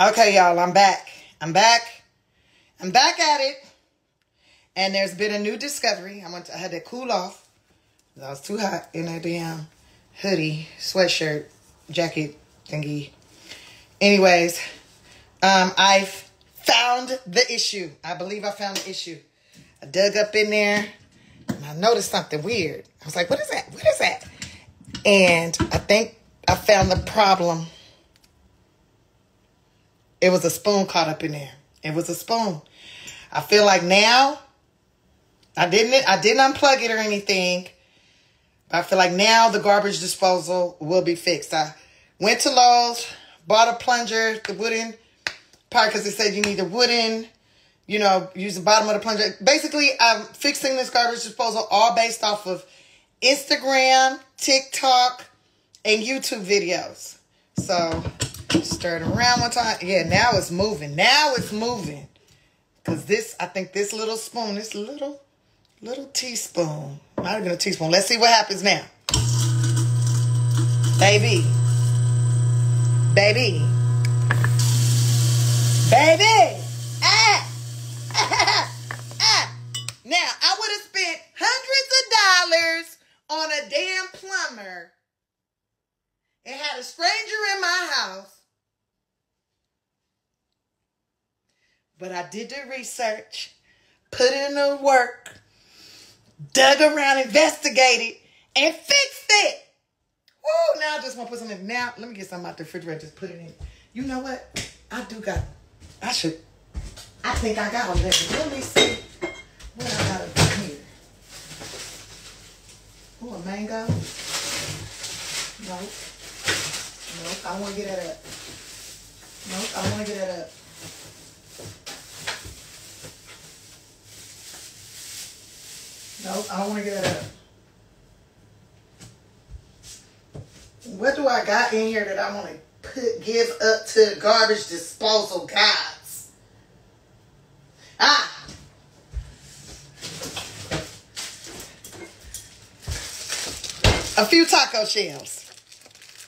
Okay, y'all, I'm back. I'm back. I'm back at it. And there's been a new discovery. I went to, I had to cool off. I was too hot in that damn hoodie, sweatshirt, jacket thingy. Anyways, um, I've found the issue. I believe I found the issue. I dug up in there and I noticed something weird. I was like, what is that? What is that? And I think I found the problem. It was a spoon caught up in there. It was a spoon. I feel like now I didn't I didn't unplug it or anything. I feel like now the garbage disposal will be fixed. I went to Lowe's, bought a plunger, the wooden part because it said you need a wooden, you know, use the bottom of the plunger. Basically, I'm fixing this garbage disposal all based off of Instagram, TikTok, and YouTube videos. So stir it around one time. Yeah, now it's moving. Now it's moving. Cause this, I think this little spoon, this little, little teaspoon, have been a teaspoon. Let's see what happens now. Baby. Baby. Baby. Ah. ah. Now, I would have spent hundreds of dollars on a damn plumber and had a stranger in my house. But I did the research, put in the work, dug around, investigated, and fixed it. Woo, now I just want to put something in. Now, let me get something out the refrigerator, just put it in. You know what? I do got, I should, I think I got there. Let me see what I got up here. Oh, a mango? Nope. Nope, I want to get that up. Nope, I want to get that up. Nope, I don't want to get that up. What do I got in here that I want to put give up to garbage disposal gods? Ah! A few taco shells.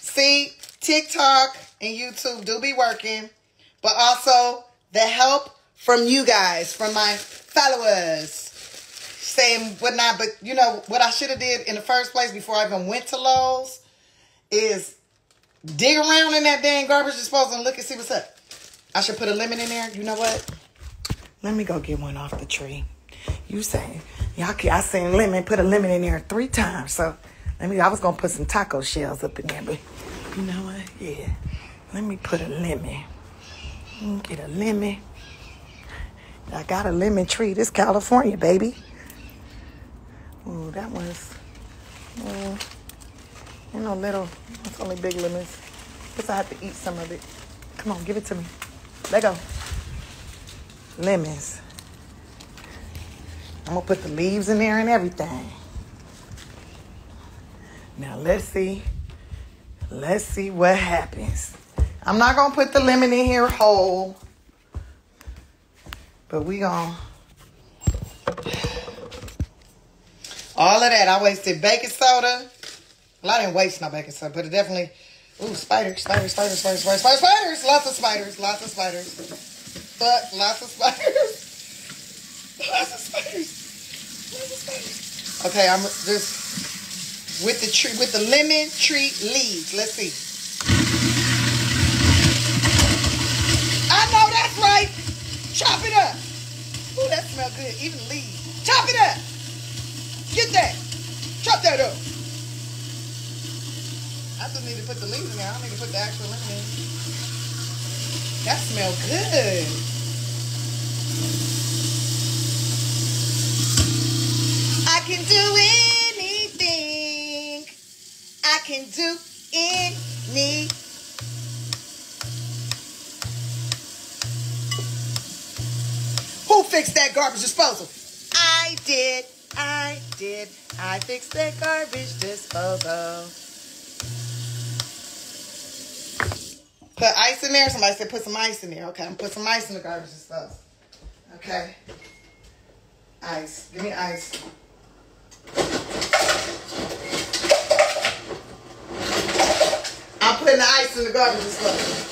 See, TikTok and YouTube do be working, but also the help from you guys, from my followers, saying whatnot. But you know what I should have did in the first place before I even went to Lowe's is dig around in that dang garbage disposal and look and see what's up. I should put a lemon in there. You know what? Let me go get one off the tree. You say, y'all, I seen lemon, put a lemon in there three times. So let me, I was to put some taco shells up in there, but you know what? Yeah. Let me put a lemon. Get a lemon. I got a lemon tree. This California, baby. One's, uh, you know, little. It's only big lemons. Guess I have to eat some of it. Come on, give it to me. Let go. Lemons. I'm gonna put the leaves in there and everything. Now let's see. Let's see what happens. I'm not gonna put the lemon in here whole, but we gonna. All of that. I wasted baking soda. Well, I didn't waste no baking soda, but it definitely. Ooh, spiders, spiders, spiders, spiders, spiders, spiders, spiders. Lots of spiders, lots of spiders. But lots of spiders. lots of spiders. Lots of spiders. Okay, I'm just with the tree with the lemon tree leaves. Let's see. I know that's right. Chop it up. Ooh, that smells good. Even leaves. Chop it up. That. Up. I just need to put the leaves in there. I don't need to put the actual lemon in. That smells good. I can do anything. I can do any. Who fixed that garbage disposal? I did. I did. I fixed the garbage disposal. Put ice in there. Somebody said put some ice in there. Okay, I'm put some ice in the garbage disposal. Okay. Ice. Give me ice. I'm putting the ice in the garbage disposal.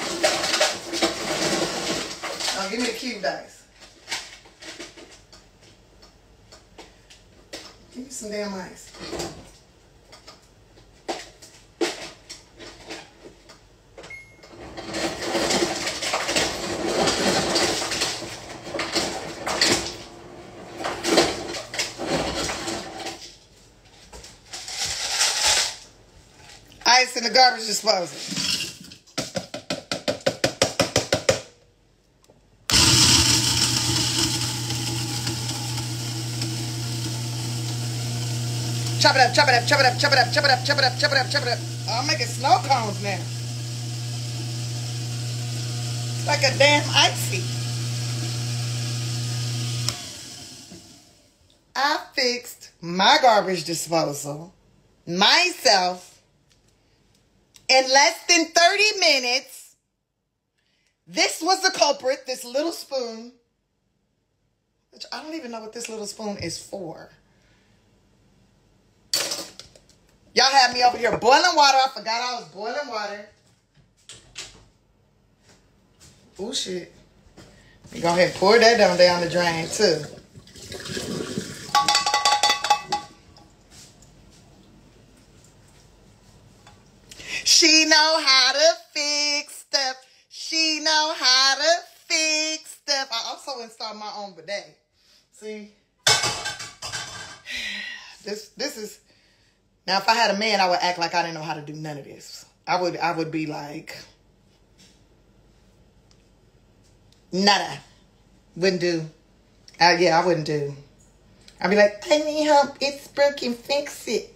Now Give me the cube dice. Give me some damn ice. Ice in the garbage disposal. Chop it up, chop it up, chop it up, chop it up, chop it up, chop it up, chop it up, chop it up. I'm making snow cones now. It's like a damn icy. I fixed my garbage disposal myself in less than 30 minutes. This was the culprit, this little spoon, which I don't even know what this little spoon is for. Y'all had me over here boiling water. I forgot I was boiling water. Oh shit. You go ahead and pour that down down the drain too. She know how to fix stuff. She know how to fix stuff. I also installed my own bidet. See? This this is now, if I had a man, I would act like I didn't know how to do none of this. I would, I would be like, nada, wouldn't do. Uh, yeah, I wouldn't do. I'd be like, I need help. It's broken. Fix it.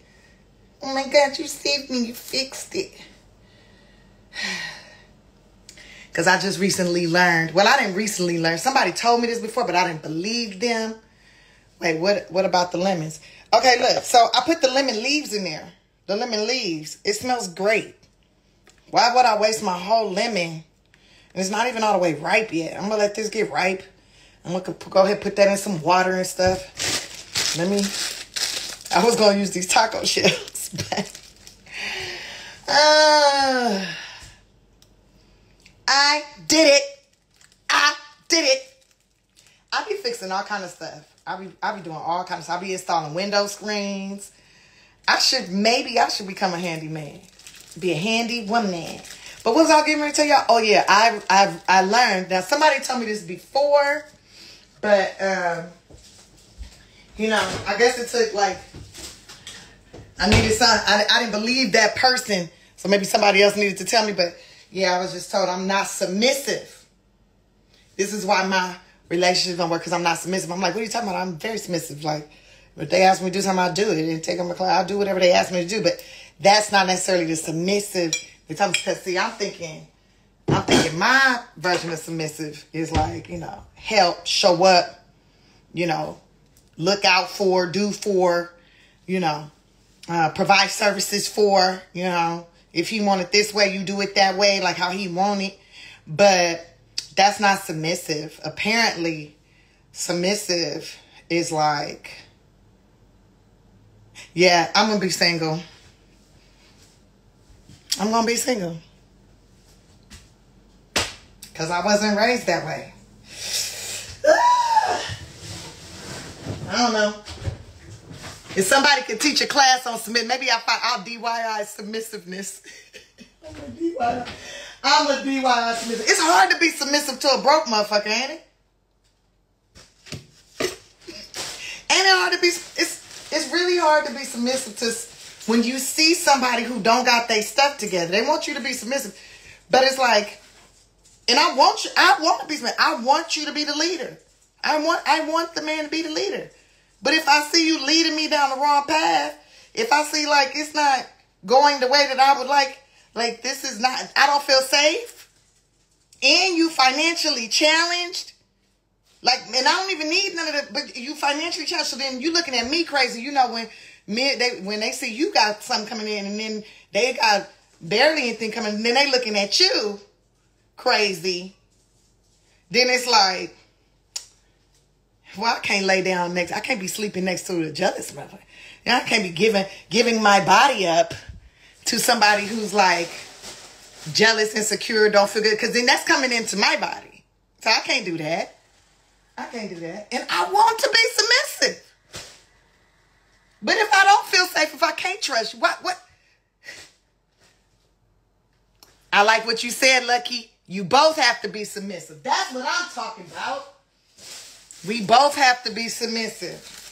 Oh my God, you saved me. You fixed it. Because I just recently learned. Well, I didn't recently learn. Somebody told me this before, but I didn't believe them. Wait, what? What about the lemons? Okay, look. So I put the lemon leaves in there. The lemon leaves. It smells great. Why would I waste my whole lemon? And it's not even all the way ripe yet. I'm gonna let this get ripe. I'm gonna go ahead and put that in some water and stuff. Let me. I was gonna use these taco shells, but uh, I did it. I did it. I be fixing all kind of stuff. I be I be doing all kinds. I be installing window screens. I should maybe I should become a handyman. Be a handy woman. But what was I getting ready to tell y'all? Oh yeah, I I I learned. Now somebody told me this before, but um, you know, I guess it took like I needed some. I I didn't believe that person, so maybe somebody else needed to tell me. But yeah, I was just told I'm not submissive. This is why my relationships don't work because I'm not submissive. I'm like, what are you talking about? I'm very submissive. Like, if they ask me to do something, I'll do it. And take them a class, I'll do whatever they ask me to do. But that's not necessarily the submissive. Because see, I'm thinking, I'm thinking my version of submissive is like, you know, help, show up, you know, look out for, do for, you know, uh, provide services for, you know, if he it this way, you do it that way, like how he want it. But that's not submissive. Apparently, submissive is like, yeah, I'm gonna be single. I'm gonna be single. Because I wasn't raised that way. I don't know. If somebody could teach a class on submit, maybe I'll out DIY submissiveness. I'm a DIY submissive. It's hard to be submissive to a broke motherfucker, ain't it? Ain't it hard to be? It's it's really hard to be submissive to when you see somebody who don't got their stuff together. They want you to be submissive, but it's like, and I want you. I want to be. I want you to be the leader. I want I want the man to be the leader. But if I see you leading me down the wrong path, if I see like it's not going the way that I would like, like this is not, I don't feel safe. And you financially challenged. Like, and I don't even need none of that, but you financially challenged. So then you looking at me crazy. You know, when me, they, when they see you got something coming in and then they got barely anything coming, and then they looking at you crazy. Then it's like, well, I can't lay down next. I can't be sleeping next to a jealous mother. I can't be giving giving my body up to somebody who's like jealous, insecure, don't feel good, because then that's coming into my body. So I can't do that. I can't do that. And I want to be submissive. But if I don't feel safe, if I can't trust you, what what I like what you said, Lucky. You both have to be submissive. That's what I'm talking about. We both have to be submissive.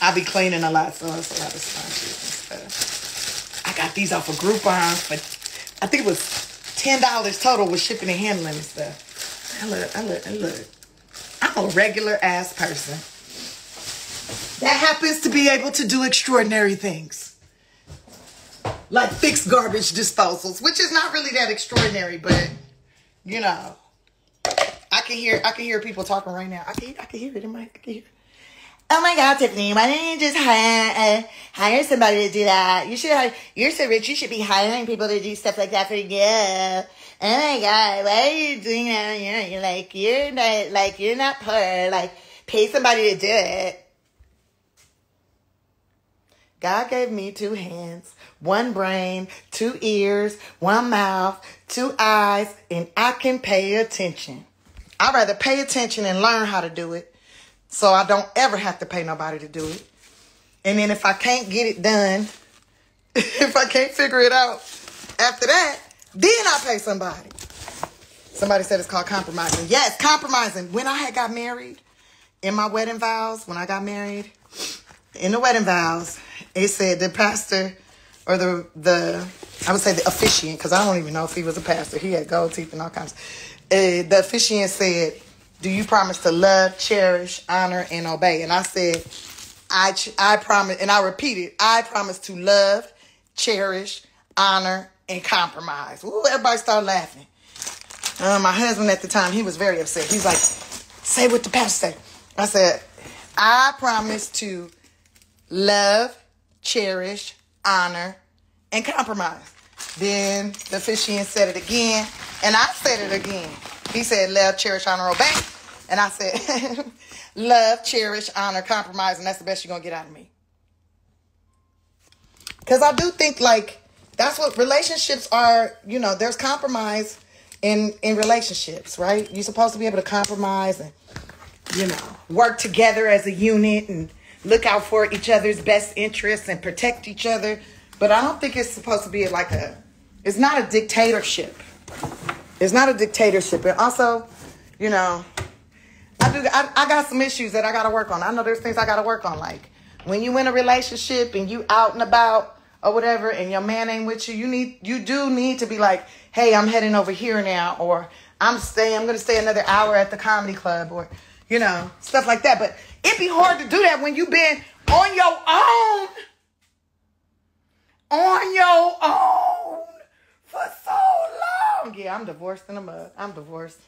I'll be cleaning a lot, so it's a lot of sponges and stuff. I got these off of Groupon, but I think it was ten dollars total with shipping and handling and stuff. I look, I look, I look. I'm a regular ass person that happens to be able to do extraordinary things. Like fix garbage disposals, which is not really that extraordinary, but you know. I can hear I can hear people talking right now. I can I can hear it in my I can hear it. Oh my God, Tiffany, why don't you just hire uh, hire somebody to do that? You should hire, you're so rich, you should be hiring people to do stuff like that for you. Oh my God, why are you doing that? You know, you're like, you're not, like, you're not poor. Like, pay somebody to do it. God gave me two hands, one brain, two ears, one mouth, two eyes, and I can pay attention. I'd rather pay attention and learn how to do it so I don't ever have to pay nobody to do it. And then if I can't get it done, if I can't figure it out after that, then I pay somebody. Somebody said it's called compromising. Yes, compromising. When I had got married, in my wedding vows, when I got married, in the wedding vows, it said the pastor or the the I would say the officiant because I don't even know if he was a pastor. He had gold teeth and all kinds. Uh, the officiant said, "Do you promise to love, cherish, honor, and obey?" And I said, "I I promise," and I repeated, "I promise to love, cherish, honor, and compromise." Ooh, everybody started laughing. Uh, my husband at the time, he was very upset. He's like, "Say what the pastor." Said. I said, "I promise to love, cherish, honor, and compromise. Then the officiant said it again, and I said it again. He said, love, cherish, honor, obey. And I said, love, cherish, honor, compromise, and that's the best you're going to get out of me. Because I do think, like, that's what relationships are, you know, there's compromise in, in relationships, right? You're supposed to be able to compromise and, you know, work together as a unit and look out for each other's best interests and protect each other. But I don't think it's supposed to be like a, it's not a dictatorship. It's not a dictatorship. And also, you know, I do, I, I got some issues that I got to work on. I know there's things I got to work on. Like when you in a relationship and you out and about or whatever and your man ain't with you, you need, you do need to be like, hey, I'm heading over here now. Or I'm staying, I'm to stay another hour at the comedy club or, you know, stuff like that. But it'd be hard to do that when you've been on your own, on your own for so long. Yeah, I'm divorced in the mud. I'm divorced.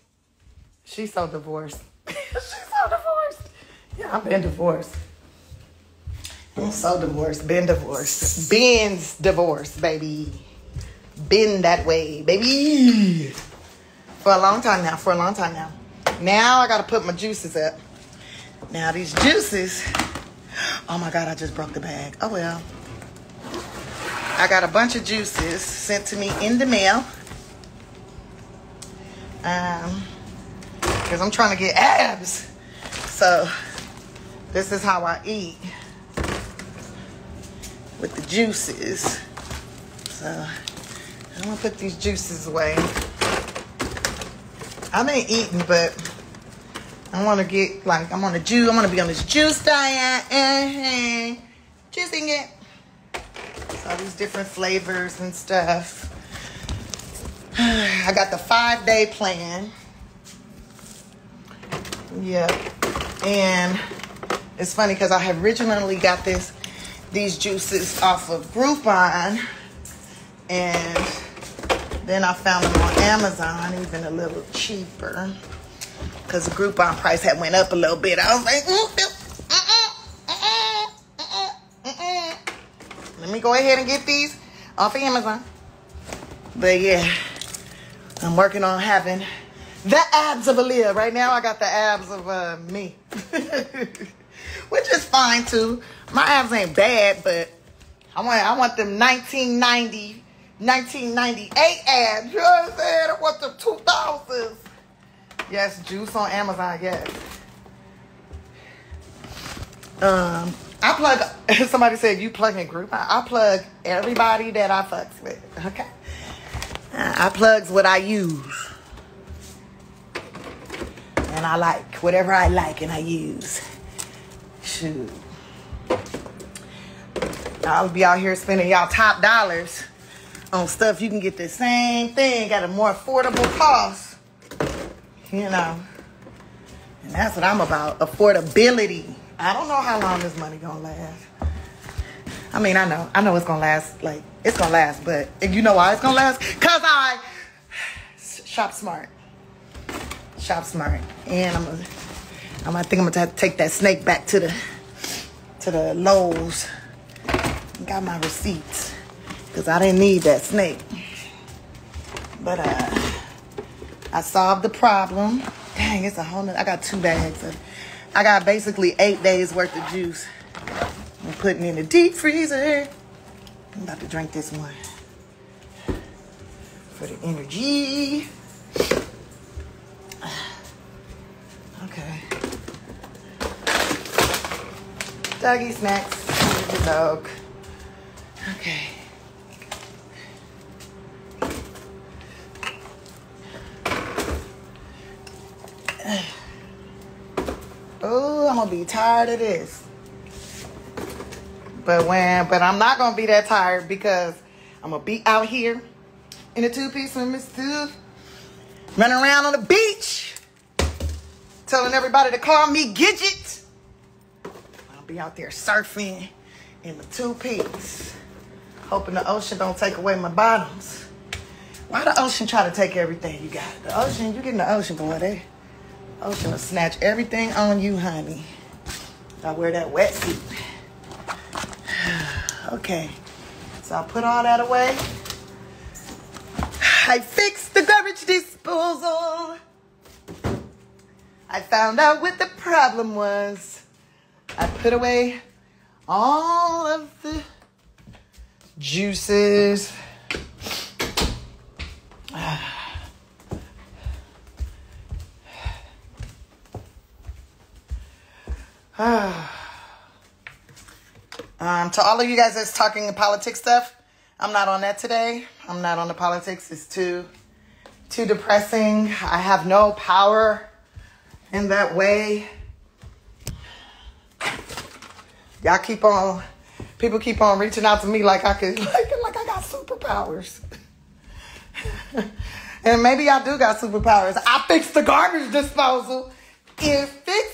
She's so divorced. She's so divorced. Yeah, I've been divorced. I'm so divorced. Been divorced. Ben's divorced, baby. Been that way, baby. For a long time now. For a long time now. Now I gotta put my juices up. Now these juices. Oh my God, I just broke the bag. Oh well. I got a bunch of juices sent to me in the mail. Um, because I'm trying to get abs. So this is how I eat with the juices. So I'm gonna put these juices away. I've been eating, but I want to get like I'm on a juice. I'm gonna be on this juice diet. Uh-huh. Juicing it. All these different flavors and stuff. I got the five day plan. Yep. And it's funny because I originally got this these juices off of Groupon and then I found them on Amazon even a little cheaper because the Groupon price had went up a little bit. I was like, mm, mm, mm, let me go ahead and get these off of Amazon. But yeah, I'm working on having the abs of Aaliyah. Right now, I got the abs of uh, me, which is fine too. My abs ain't bad, but I want I want them 1990 1998 abs. You know what I'm saying? I want the 2000s. Yes, juice on Amazon, yes. Um, I plug, somebody said you plug in group. I, I plug everybody that I fucks with. Okay. I plugs what I use. And I like whatever I like and I use. Shoot. I'll be out here spending y'all top dollars on stuff you can get the same thing at a more affordable cost. You know. And that's what I'm about. Affordability. I don't know how long this money gonna last. I mean, I know, I know it's gonna last. Like it's gonna last, but you know why it's gonna last? Cause I shop smart, shop smart, and I'm gonna, I'm gonna think I'm gonna have to take that snake back to the, to the Lowe's. Got my receipts, cause I didn't need that snake. But uh, I solved the problem. Dang, it's a whole. Nother, I got two bags of I got basically eight days worth of juice. I'm putting in the deep freezer. I'm about to drink this one for the energy. Okay. Doggy snacks. The dog. Okay. Oh, I'm gonna be tired of this. But when, but I'm not gonna be that tired because I'm gonna be out here in a two-piece with Miss Tooth, running around on the beach, telling everybody to call me Gidget. I'll be out there surfing in the two-piece, hoping the ocean don't take away my bottoms. Why the ocean try to take everything you got? The ocean, you get in the ocean, boy, they Ocean will snatch everything on you, honey. I wear that wetsuit. Okay. So I'll put all that away. I fixed the garbage disposal. I found out what the problem was. I put away all of the juices. um, to all of you guys that's talking politics stuff, I'm not on that today. I'm not on the politics. It's too too depressing. I have no power in that way. Y'all keep on people keep on reaching out to me like I could like like I got superpowers. and maybe I do got superpowers. I fixed the garbage disposal. If fixing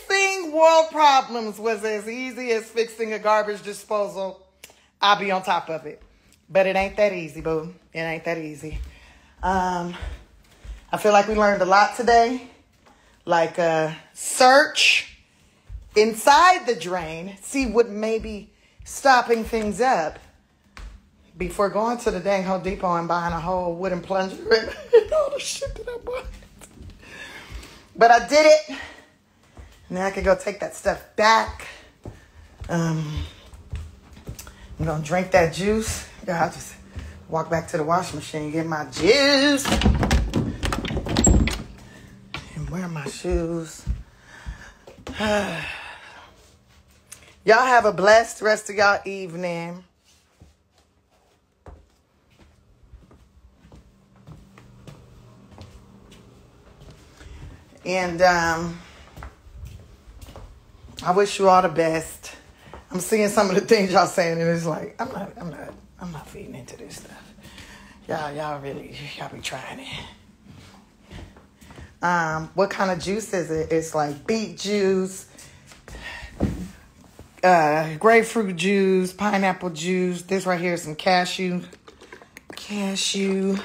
world problems was as easy as fixing a garbage disposal, I'll be on top of it. But it ain't that easy, boo. It ain't that easy. Um, I feel like we learned a lot today. Like uh, search inside the drain, see what may be stopping things up before going to the dang Home Depot and buying a whole wooden plunger and all the shit that I bought. But I did it. Now I can go take that stuff back. Um, I'm gonna drink that juice. Yeah, I'll just walk back to the washing machine, get my juice, and wear my shoes. y'all have a blessed rest of y'all evening. And um I wish you all the best. I'm seeing some of the things y'all saying, and it's like I'm not, I'm not, I'm not feeding into this stuff. Y'all, y'all really, y'all be trying it. Um, what kind of juice is it? It's like beet juice, uh, grapefruit juice, pineapple juice. This right here is some cashew, cashew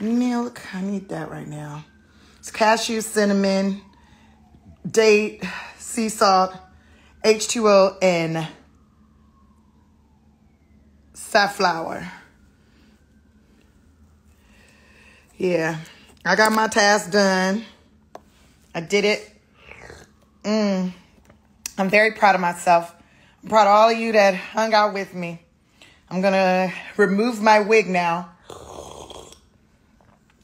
milk. I need that right now. It's cashew, cinnamon, date, sea salt, H2O, and safflower. Yeah, I got my task done. I did it. Mm. I'm very proud of myself. I'm proud of all of you that hung out with me. I'm going to remove my wig now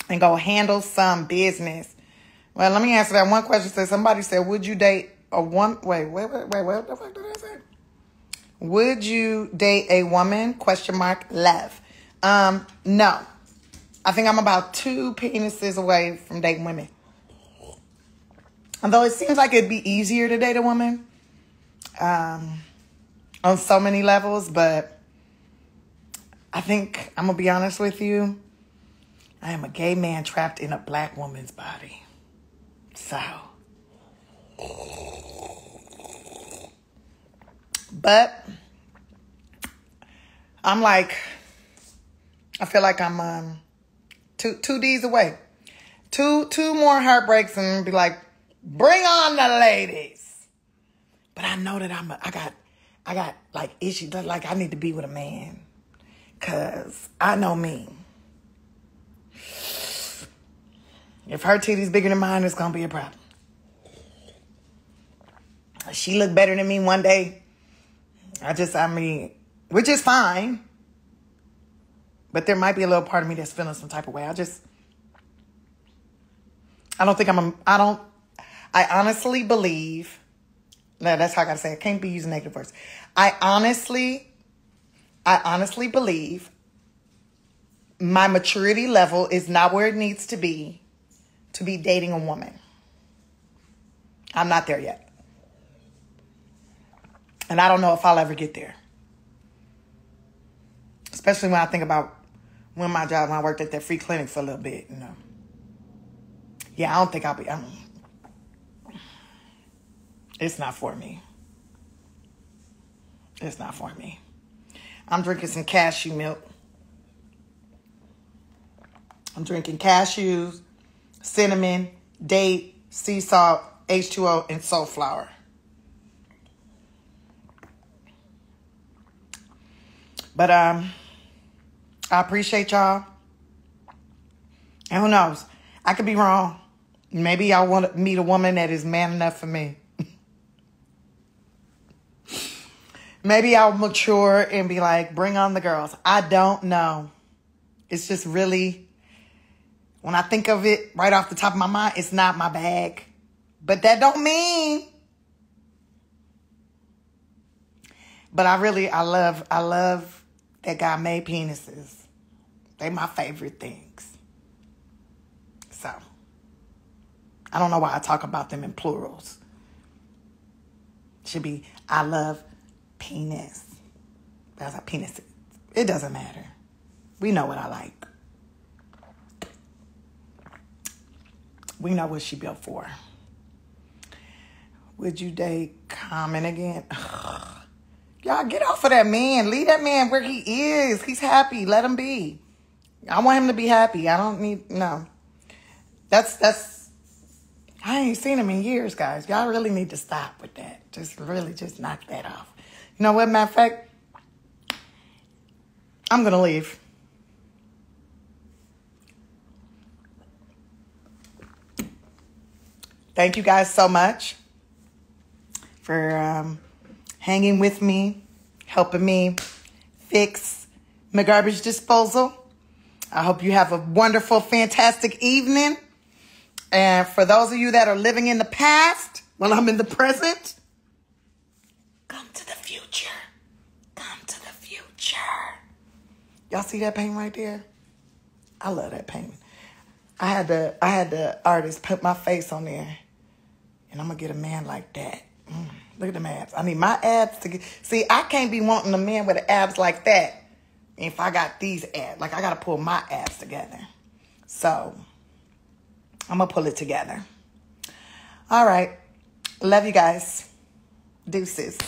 and go handle some business. Well, let me answer that one question. So somebody said, would you date a one? Wait, wait, wait, wait, what the fuck did I say? Would you date a woman? Question mark. Love. Um, no. I think I'm about two penises away from dating women. Although it seems like it'd be easier to date a woman um, on so many levels, but I think I'm gonna be honest with you. I am a gay man trapped in a black woman's body. So, but I'm like, I feel like I'm um, two two D's away, two two more heartbreaks, and be like, bring on the ladies. But I know that I'm a, I got I got like issues like I need to be with a man, cause I know me. If her titty's bigger than mine, it's gonna be a problem. She looked better than me one day. I just, I mean, which is fine. But there might be a little part of me that's feeling some type of way. I just, I don't think I'm, a, I don't, I honestly believe, no, that's how I gotta say it. I can't be using negative words. I honestly, I honestly believe my maturity level is not where it needs to be to be dating a woman. I'm not there yet. And I don't know if I'll ever get there. Especially when I think about when my job, when I worked at that free clinic for a little bit, you know. Yeah, I don't think I'll be, I'm, it's not for me. It's not for me. I'm drinking some cashew milk. I'm drinking cashews, cinnamon, date, sea salt, H2O, and safflower. But um, I appreciate y'all. And who knows? I could be wrong. Maybe I want to meet a woman that is man enough for me. Maybe I'll mature and be like, bring on the girls. I don't know. It's just really when I think of it right off the top of my mind, it's not my bag. But that don't mean. But I really, I love, I love that God made penises. They my favorite things. So, I don't know why I talk about them in plurals. Should be, I love penis. That's a penis. It doesn't matter. We know what I like. We know what she built for. Would you date Common again? Y'all get off of that man. Leave that man where he is. He's happy. Let him be. I want him to be happy. I don't need no. That's that's I ain't seen him in years, guys. Y'all really need to stop with that. Just really just knock that off. You know what, matter of fact? I'm gonna leave. Thank you guys so much for um, hanging with me, helping me fix my garbage disposal. I hope you have a wonderful, fantastic evening. And for those of you that are living in the past, while I'm in the present, come to the future. Come to the future. Y'all see that painting right there? I love that painting. I had the I had the artist put my face on there and I'm gonna get a man like that. Mm, look at them abs. I need my abs to get. See, I can't be wanting a man with abs like that if I got these abs. Like I gotta pull my abs together. So I'm gonna pull it together. All right. Love you guys. Deuces.